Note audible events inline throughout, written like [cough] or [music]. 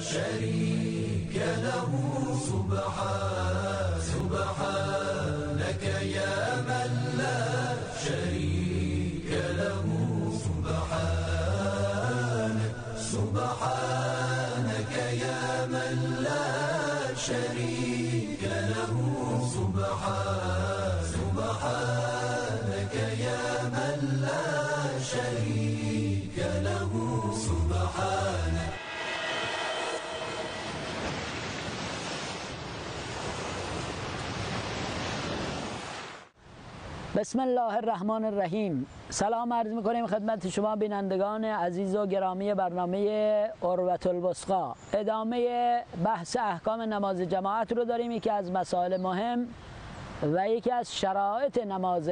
شريك له سبحان سبحانك يا بسم الله الرحمن الرحیم سلام عرض می‌کنیم خدمت شما بینندگان عزیز و گرامی برنامه عروت البسقا ادامه بحث احکام نماز جماعت رو داریم یکی از مسائل مهم و یکی از شرایط نماز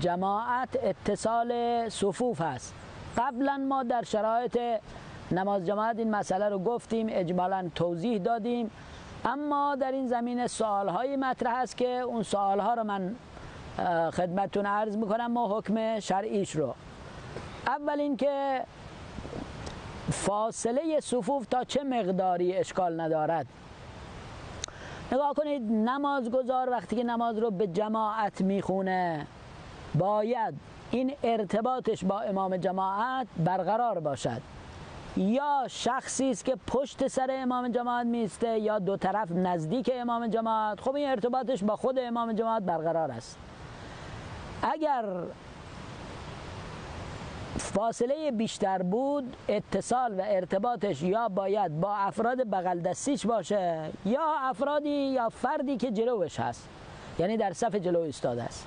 جماعت اتصال صفوف هست قبلا ما در شرایط نماز جماعت این مسئله رو گفتیم اجمالا توضیح دادیم اما در این زمینه سوال هایی مطرح است که اون سوال ها رو من خدمتتون عرض می‌کنم ما حکم شرعیش رو. اول اینکه فاصله صفوف تا چه مقداری اشکال ندارد؟ نگاه کنید نماز گذار وقتی که نماز رو به جماعت می‌خونه باید این ارتباطش با امام جماعت برقرار باشد. یا شخصی است که پشت سر امام جماعت میسته یا دو طرف نزدیک امام جماعت خب این ارتباطش با خود امام جماعت برقرار است. اگر فاصله بیشتر بود اتصال و ارتباطش یا باید با افراد بغل دستیش باشه یا افرادی یا فردی که جلوش هست یعنی در صف جلو ایستاده است.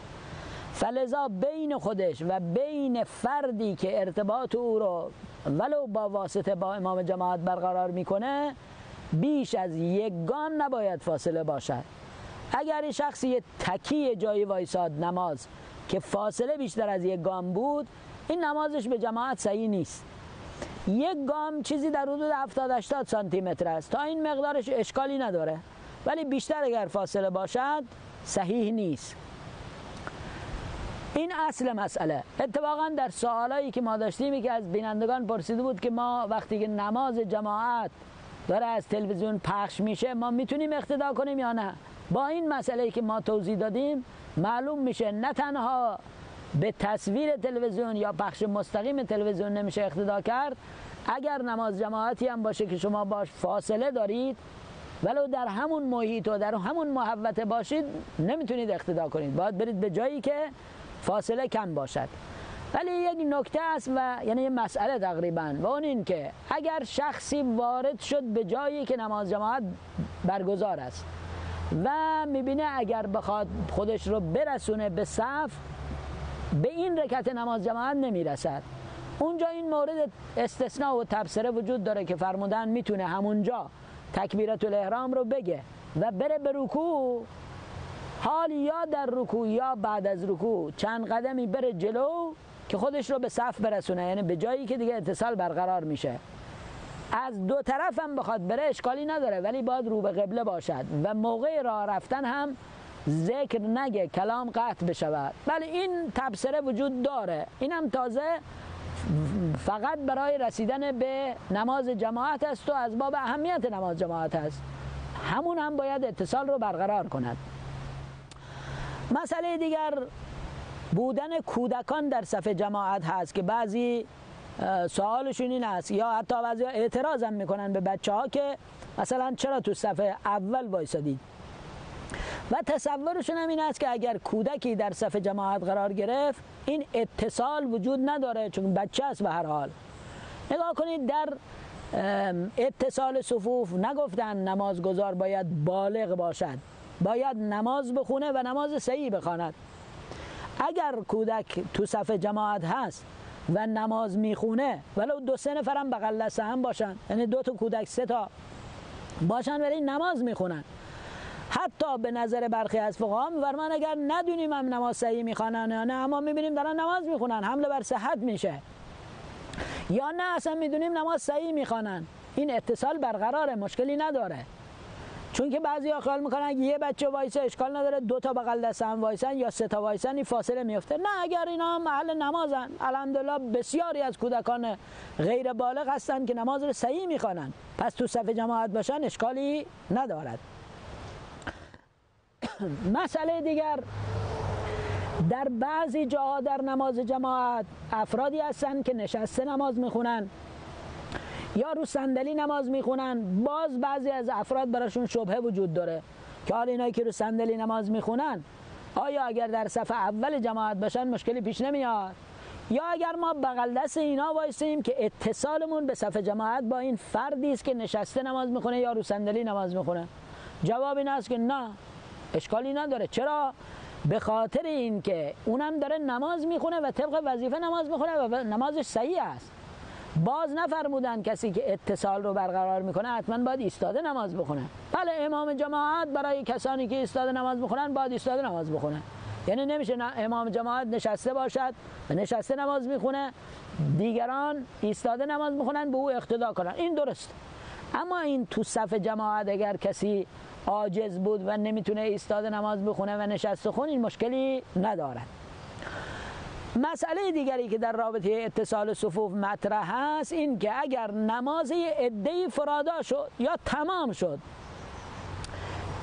فلذا بین خودش و بین فردی که ارتباط او رو ولو با واسطه با امام جماعت برقرار می‌کنه بیش از یک گام نباید فاصله باشد. اگر شخصی تکی جایی وایساد نماز که فاصله بیشتر از یک گام بود این نمازش به جماعت صحیح نیست. یک گام چیزی در حدود 70 80 سانتی متر است. تا این مقدارش اشکالی نداره. ولی بیشتر اگر فاصله باشد صحیح نیست. این اصل مسئله. اتفاقا در سوالایی که ما داشتیم که از بینندگان پرسیده بود که ما وقتی که نماز جماعت داره از تلویزیون پخش میشه ما می‌تونیم اقتدا کنیم یا نه؟ با این مسئله که ما توضیح دادیم معلوم میشه نه تنها به تصویر تلویزیون یا پخش مستقیم تلویزیون نمیشه اقتدا کرد اگر نماز جماعتی هم باشه که شما باش فاصله دارید ولو در همون محیط و در همون محوطه باشید نمی‌تونید اقتدا کنید. باید برید به جایی که فاصله کم باشد. ولی یک نکته است و یعنی یه مسئله تقریبا و اون این که اگر شخصی وارد شد به جایی که نماز جماعت برگزار است و می‌بینه اگر بخواد خودش رو برسونه به صف به این رکت نماز جماعت نمی‌رسد. اونجا این مورد استثناء و تبصره وجود داره که فرمودن می‌تونه همونجا تکبیرت الاحرام رو بگه و بره به رکوع. حال یا در رکوع یا بعد از رکوع چند قدمی بره جلو که خودش رو به صف برسونه یعنی به جایی که دیگه اتصال برقرار میشه. از دو طرف هم بخواد بره اشکالی نداره ولی باید رو به قبله باشد. و موقع راه رفتن هم ذکر نگه کلام قطع بشود. بله این تبصره وجود داره. این هم تازه فقط برای رسیدن به نماز جماعت است و از باب اهمیت نماز جماعت است. همون هم باید اتصال رو برقرار کند. مسئله دیگر بودن کودکان در صف جماعت هست که بعضی سوالشون این است. یا حتی بعضی اعتراض هم می‌کنن به بچه ها که مثلا چرا تو صف اول وایسادید و تصورشون هم این است که اگر کودکی در صف جماعت قرار گرفت این اتصال وجود نداره چون بچه است به هر حال. نگاه کنید در اتصال صفوف نگفتن نمازگزار باید بالغ باشد. باید نماز بخونه و نماز صحیح بخواند. اگر کودک تو صف جماعت هست و نماز می‌خونه. ولو دو سه نفرم بغل دست هم باشن. یعنی دو تا کودک سه تا باشن ولی نماز می‌خونن. حتی به نظر برخی از فقها میفرمان اگر ندونیم هم نماز صحیح می‌خوانن یا نه اما می‌بینیم دارن نماز می‌خونن. حمله بر صحت میشه. یا نه اصلا می‌دونیم نماز صحیح می‌خوانن. این اتصال برقراره مشکلی نداره. چون که بعضی خیال می‌کنن اگه یه بچه وایسه اشکال نداره. دو تا بغل دست هم وایسن یا سه تا وایسن این فاصله میفته نه اگر اینا محل نمازن. الحمدلله بسیاری از کودکان غیر بالغ هستن که نماز رو صحیح می‌خوانن. پس تو صف جماعت باشن اشکالی ندارد. [coughs] مسئله دیگر در بعضی جاها در نماز جماعت افرادی هستن که نشسته نماز می‌خونن. یا رو صندلی نماز می‌خونن باز بعضی از افراد براشون شبهه وجود داره که حال اینایی که رو صندلی نماز می‌خونن آیا اگر در صف اول جماعت باشن مشکلی پیش نمیاد؟ یا اگر ما بغل دست اینا وایسیم که اتصالمون به صف جماعت با این فردی است که نشسته نماز می‌خونه یا رو صندلی نماز می‌خونه؟ جواب این است که نه اشکالی نداره. چرا؟ به خاطر اینکه اونم داره نماز می‌خونه و طبق وظیفه نماز می‌خونه و نمازش صحیح است. باز نفرمودن کسی که اتصال رو برقرار می‌کنه حتما باید ایستاده نماز بخونه. بله امام جماعت برای کسانی که ایستاده نماز بخونن باید ایستاده نماز بخونه. یعنی نمیشه امام جماعت نشسته باشد و نشسته نماز می‌خونه دیگران ایستاده نماز می‌خونن به او اقتدا کنن. این درست. اما این تو صف جماعت اگر کسی عاجز بود و نمی‌تونه ایستاده نماز بخونه و نشسته خون این مشکلی ندارد. مسئله دیگری که در رابطه اتصال صفوف مطرح هست این که اگر نماز عده فرادا شد یا تمام شد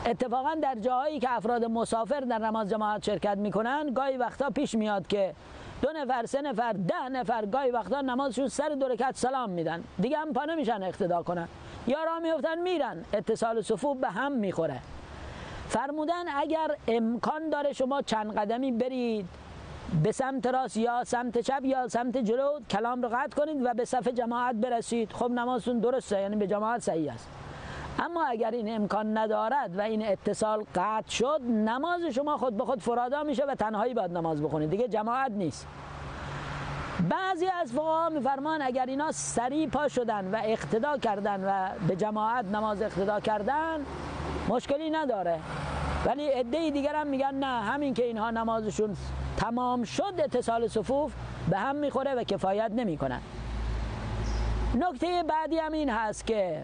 اتفاقا در جاهایی که افراد مسافر در نماز جماعت شرکت می‌کنن گاهی وقتا پیش میاد که دو نفر سه نفر ده نفر گاهی وقتا نمازشون سر دو رکعت سلام میدن. دیگه هم پا نمیشن اقتدا کنن. یا را میفتن میرن. اتصال صفوف به هم می‌خوره. فرمودن اگر امکان داره شما چند قدمی برید به سمت راست یا سمت چپ یا سمت جلو کلام رو قطع کنید و به صف جماعت برسید. خب نمازتون درسته یعنی به جماعت صحیح است. اما اگر این امکان ندارد و این اتصال قطع شد نماز شما خود به خود فرادا میشه و تنهایی باید نماز بخونید. دیگه جماعت نیست. بعضی از فقها میفرمان اگر اینا سریع پا شدن و اقتدا کردن و به جماعت نماز اقتدا کردن مشکلی نداره. ولی عده دیگر هم میگن نه همین که اینها نمازشون تمام شد اتصال صفوف به هم می‌خوره و کفایت نمی‌کنن. نکته بعدی هم این هست که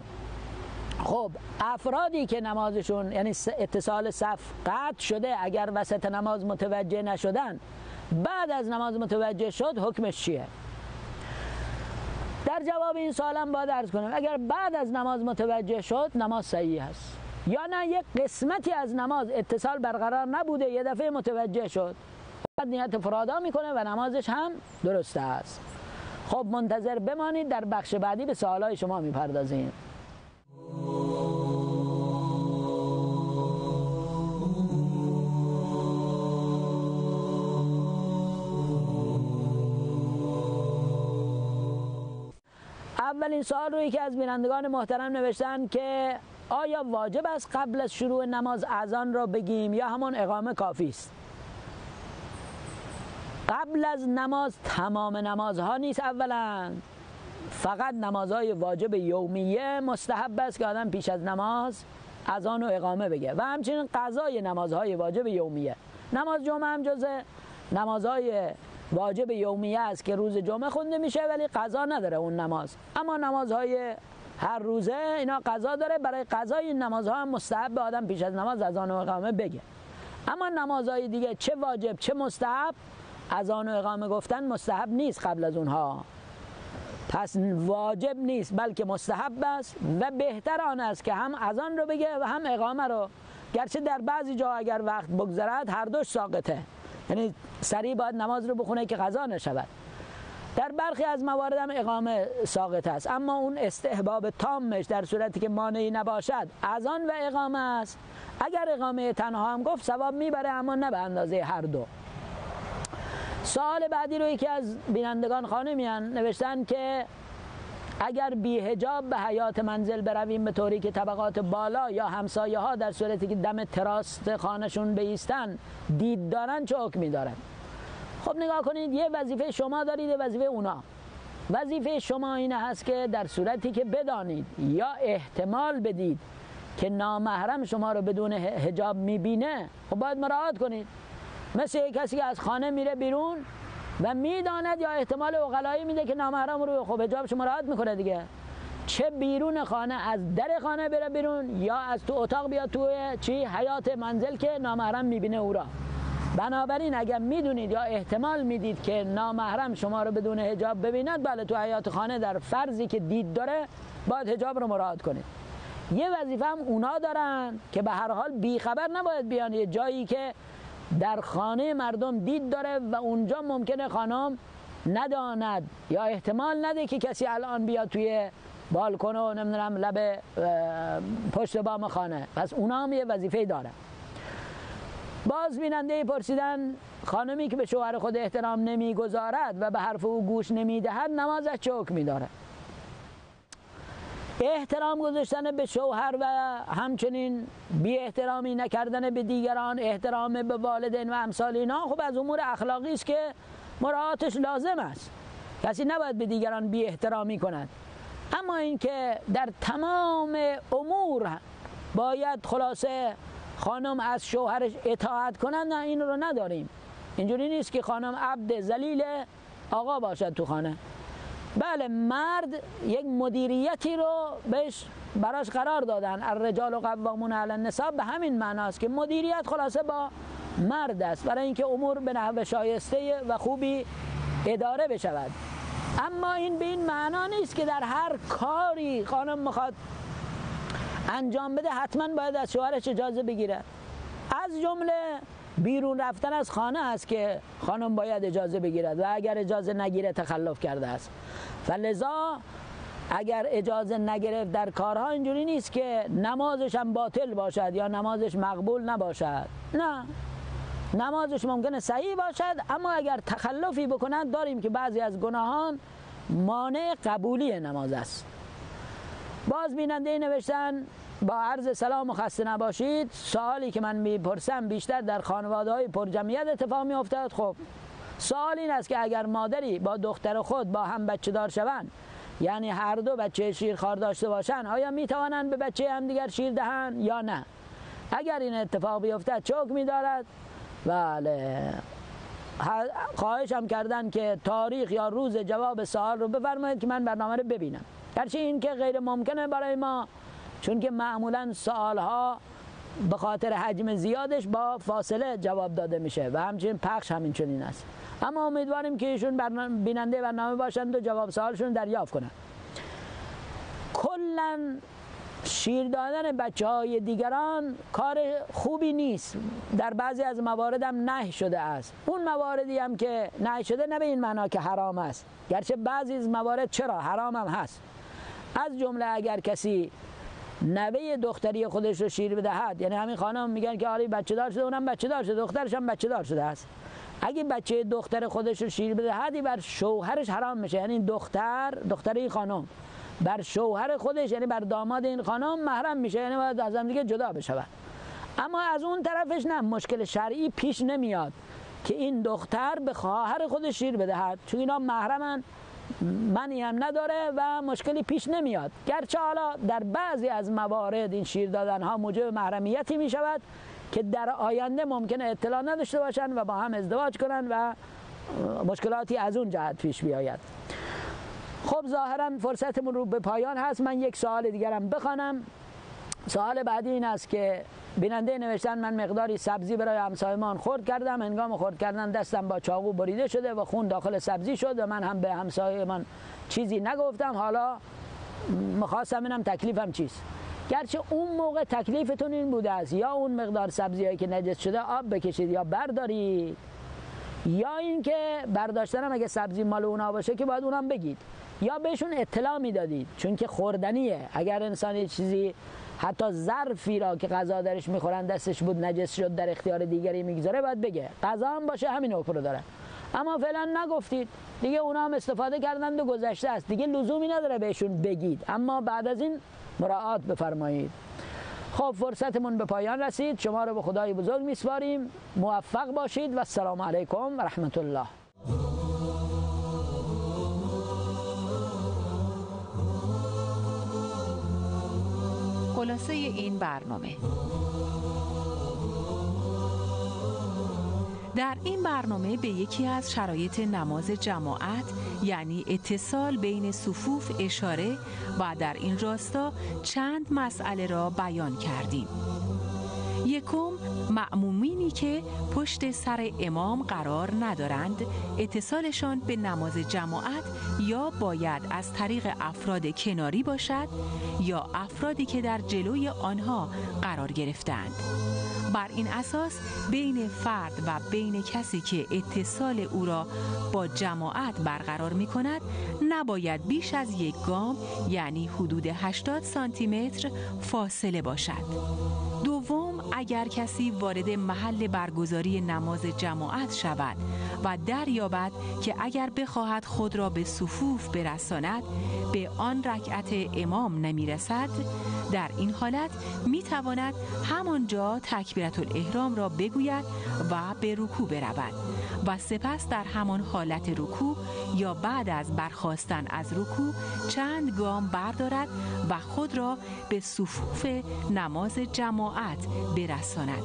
خب افرادی که نمازشون یعنی اتصال صف قطع شده اگر وسط نماز متوجه نشدن بعد از نماز متوجه شد حکمش چیه؟ در جواب این سوالم باید ارز کنم اگر بعد از نماز متوجه شد نماز صحیح است یا نه یک قسمتی از نماز اتصال برقرار نبوده یه دفعه متوجه شد. بعد نیت فرادا می‌کنه و نمازش هم درست است. خب منتظر بمانید در بخش بعدی به سوالای شما می‌پردازیم. اولین سوال رو یکی از بینندگان محترم نوشتن که آیا واجب است قبل از شروع نماز اذان را بگیم یا همان اقامه کافی است؟ قبل از نماز تمام نمازها نیست اولا. فقط نمازهای واجب یومیه مستحب است که آدم پیش از نماز اذان و اقامه بگه. و همچنین قضای نمازهای واجب یومیه. نماز جمعه هم جزه نمازهای واجب یومیه است که روز جمعه خونده میشه ولی قضا نداره اون نماز. اما نمازهای هر روزه اینا قضا داره. برای قضای این نمازها هم مستحب به آدم پیش از نماز از آن و اقامه بگه. اما نمازهای دیگه چه واجب چه مستحب؟ از آن و اقامه گفتن مستحب نیست قبل از اونها. پس واجب نیست بلکه مستحب است و بهتر آن است که هم از آن رو بگه و هم اقامه رو. گرچه در بعضی جا اگر وقت بگذرد هر دوش ساقطه. یعنی سریع باید نماز رو بخونه که قضا نشود. در برخی از موارد هم اقامه ساقط است. اما اون استحباب تامش در صورتی که مانعی نباشد از آن و اقامه است. اگر اقامه تنها هم گفت ثواب می‌بره اما نه به اندازه هر دو. سوال بعدی رو یکی از بینندگان خانه میان نوشتن که اگر بی هجاب به حیات منزل برویم به طوری که طبقات بالا یا همسایه ها در صورتی که دم تراست خانشون بیستن دید دارن چه حکمی دارن؟ خب نگاه کنید یه وظیفه شما دارید یه وظیفه اونا. وظیفه شما اینه هست که در صورتی که بدانید یا احتمال بدید که نامحرم شما رو بدون هجاب می‌بینه خب باید مراعات کنید. مثل کسی که از خانه میره بیرون و می‌داند یا احتمال اقلایی میده که نامحرم رو خب حجابش مراعات می‌کنه دیگه. چه بیرون خانه از در خانه بره بیرون یا از تو اتاق بیاد توی چی؟ حیات منزل که نامحرم می‌بینه او را. بنابراین اگر می‌دونید یا احتمال می‌دید که نامحرم شما رو بدون هجاب ببیند بله تو حیات خانه در فرضی که دید داره باید هجاب رو مراعات کنید. یه وظیفه هم اونا دارن که به هر حال بیخبر نباید بیان. یه جایی که در خانه مردم دید داره و اونجا ممکنه خانم نداند یا احتمال نده که کسی الان بیاد توی بالکن و نمی‌دونم لب پشت بام خانه. پس اونا هم یه وظیفه داره باز بیننده پرسیدن خانمی که به شوهر خود احترام نمی‌گذارد و به حرف او گوش نمی‌دهد نمازش چه حکمی داره احترام گذاشتن به شوهر و همچنین بی احترامی نکردن به دیگران احترام به والدین و امثال اینا خب از امور اخلاقی است که مراعاتش لازم است. کسی نباید به دیگران بی احترامی کند. اما اینکه در تمام امور باید خلاصه خانم از شوهرش اطاعت کنند نه این رو نداریم. اینجوری نیست که خانم عبد زلیل آقا باشد تو خانه. بله مرد یک مدیریتی رو بهش براش قرار دادن. الرجال و قوامون علی النساء به همین معناست که مدیریت خلاصه با مرد است برای اینکه امور به نحو شایسته و خوبی اداره بشود. اما این به این معنا نیست که در هر کاری خانم می‌خواد انجام بده حتما باید از شوهرش اجازه بگیره. از جمله بیرون رفتن از خانه است که خانم باید اجازه بگیرد و اگر اجازه نگیره تخلف کرده است. فلذا اگر اجازه نگرفت در کارها اینجوری نیست که نمازش هم باطل باشد یا نمازش مقبول نباشد. نه. نمازش ممکنه صحیح باشد اما اگر تخلفی بکند داریم که بعضی از گناهان مانع قبولی نماز است. باز بیننده نوشتن با عرض سلام و خسته نباشید سوالی که من می‌پرسم بیشتر در خانواده های پرجمعیت اتفاق میافتد خب سوال این است که اگر مادری با دختر خود با هم بچه دار شوند یعنی هر دو بچه شیرخوار داشته باشند آیا می توانند به بچه هم دیگر شیر دهند یا نه؟ اگر این اتفاق بیفتد چه حکمی دارد؟ بله. خواهش هم کردن که تاریخ یا روز جواب سوال رو بفرمایید که من برنامه رو ببینم. گرچه این که غیر ممکنه برای ما چون که معمولا سوال ها به خاطر حجم زیادش با فاصله جواب داده میشه و همچنین پخش همین چنین است. اما امیدواریم که ایشون بیننده برنامه باشند و جواب سوالشون دریافت کنند. کلا شیر دادن بچه های دیگران کار خوبی نیست. در بعضی از موارد هم نه شده است. اون مواردی هم که نه شده نه به این معنا که حرام است. گرچه بعضی از موارد چرا حرام هم هست. از جمله اگر کسی نوه دختری خودش رو شیر بدهد یعنی همین خانم میگن که آره بچه دار شده اونم بچه دار شده. دخترش هم بچه دار شده است. اگه بچه دختر خودش رو شیر بدهد بر شوهرش حرام میشه. یعنی دختر دختری خانم بر شوهر خودش یعنی بر داماد این خانم محرم میشه. یعنی باید از هم دیگه جدا بشود. اما از اون طرفش نه. مشکل شرعی پیش نمیاد که این دختر به خواهر خودش شیر بدهد چون اینا محرمن. منی هم نداره و مشکلی پیش نمیاد. گرچه حالا در بعضی از موارد این شیر دادن ها موجب محرمیتی می شود که در آینده ممکنه اطلاع نداشته باشن و با هم ازدواج کنن و مشکلاتی از اون جهت پیش بیاید. خب ظاهرا فرصتمون رو به پایان هست. من یک سوال دیگرم بخوانم. سوال بعدی این است که بیننده نوشتن من مقداری سبزی برای همسایمان خورد کردم. هنگام خورد کردن دستم با چاقو بریده شده و خون داخل سبزی شد و من هم به همسایمان چیزی نگفتم. حالا مخواستم اینم تکلیفم چیست. گرچه اون موقع تکلیفتون این بوده است. یا اون مقدار سبزی که نجس شده آب بکشید یا بردارید. یا اینکه برداشتنم اگه سبزی مال اونا باشه که باید اونم بگید. یا بهشون اطلاع می‌دادید چون که خوردنیه. اگر انسان چیزی حتی ظرفی را که غذا درش می‌خورن دستش بود نجس شد در اختیار دیگری می‌گذاره باید بگه. غذا هم باشه همین حکم رو داره. اما فعلا نگفتید. دیگه اونا هم استفاده کردند و گذشته است. دیگه لزومی نداره بهشون بگید. اما بعد از این مراعات بفرمایید. خب فرصتمون به پایان رسید. شما رو به خدای بزرگ میسپاریم. موفق باشید و السلام علیکم و رحمت الله. خلاصه این برنامه. در این برنامه به یکی از شرایط نماز جماعت یعنی اتصال بین صفوف اشاره و در این راستا چند مسئله را بیان کردیم. یکم معمومینی که پشت سر امام قرار ندارند اتصالشان به نماز جماعت یا باید از طریق افراد کناری باشد یا افرادی که در جلوی آنها قرار گرفتند بر این اساس بین فرد و بین کسی که اتصال او را با جماعت برقرار می کند نباید بیش از یک گام یعنی حدود 80 سانتی متر فاصله باشد. دوم اگر کسی وارد محل برگزاری نماز جماعت شود و دریابد که اگر بخواهد خود را به صفوف برساند به آن رکعت امام نمی رسد در این حالت می تواند همانجا تکبیرت الاحرام را بگوید و به رکوع برود و سپس در همان حالت رکوع یا بعد از برخواستن از رکوع چند گام بردارد و خود را به صفوف نماز جماعت برساند.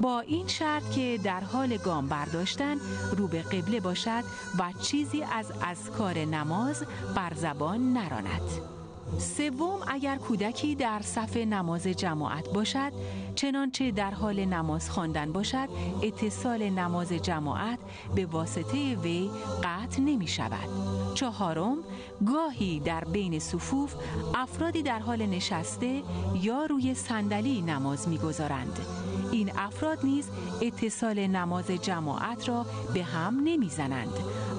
با این شرط که در حال گام برداشتن رو به قبله باشد و چیزی از اذکار نماز بر زبان نراند. سوم اگر کودکی در صف نماز جماعت باشد چنانچه در حال نماز خواندن باشد اتصال نماز جماعت به واسطه وی قطع نمی شود. چهارم گاهی در بین صفوف افرادی در حال نشسته یا روی صندلی نماز می‌گذارند این افراد نیز اتصال نماز جماعت را به هم نمی‌زنند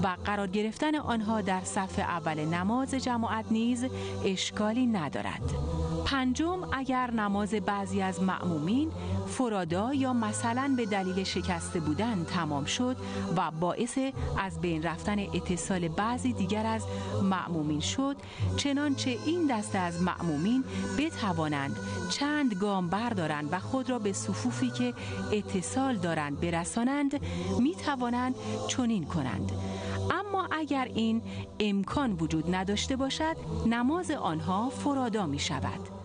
و قرار گرفتن آنها در صف اول نماز جماعت نیز اشکالی ندارد. پنجم اگر نماز بعضی از معمومین فرادا یا مثلا به دلیل شکسته بودن تمام شد و باعث از بین رفتن اتصال بعضی دیگر از معمومین شد چنانچه این دسته از معمومین بتوانند چند گام بردارند و خود را به صفوفی که اتصال دارند برسانند می توانند چنین کنند. اما اگر این امکان وجود نداشته باشد نماز آنها فرادا می شود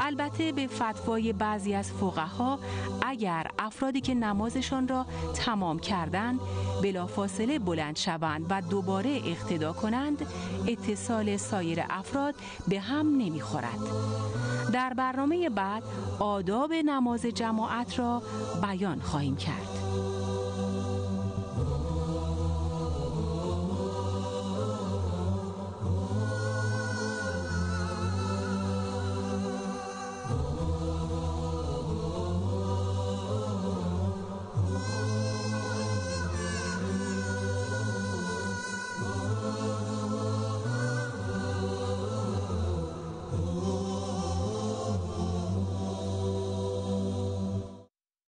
البته به فتوای بعضی از فقها اگر افرادی که نمازشان را تمام کردند بلافاصله بلند شوند و دوباره اقتدا کنند اتصال سایر افراد به هم نمی‌خورد. در برنامه بعد آداب نماز جماعت را بیان خواهیم کرد.